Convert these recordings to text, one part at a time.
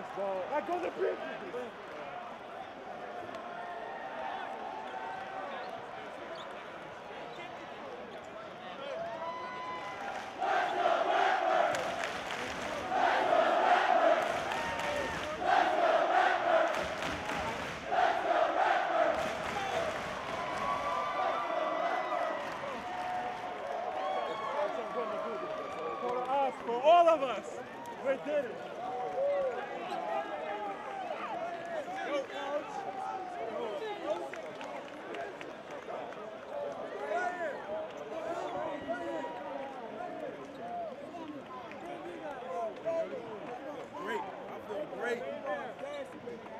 Thanks, dog. I go to us, for all of us. We did it.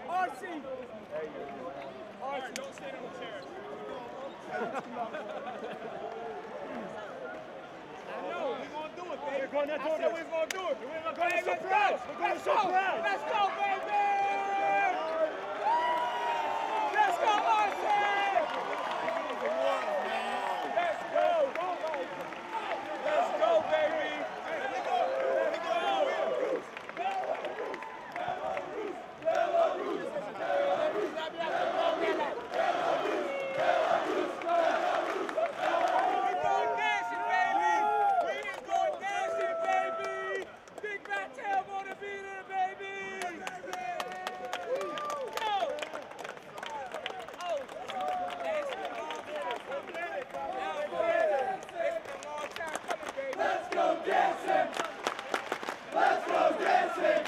Archie. Archie, don't stand on the chair. No, we gonna do it, baby. We're gonna do I said we was gonna do it. We're gonna Hey, let's surprise. go. We're gonna Let's surprise. Let's go, baby. Let's go, Archie. Let's go. Let's go, baby. We going dancing, baby. We is going dancing, baby. Big Fat Tail wanna be there, baby. Go. Oh, it's been a long time coming, baby. Yeah, baby. It's been a long time coming, baby. Let's go dancing. Let's go dancing.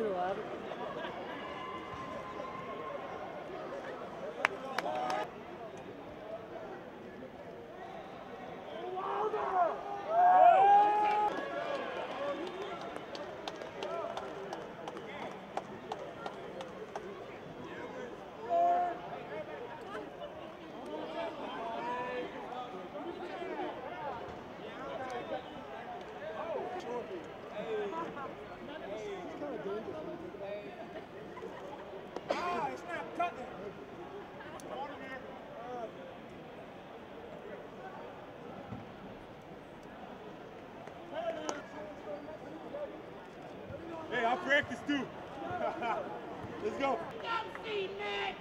You practice too. Let's go. Nick!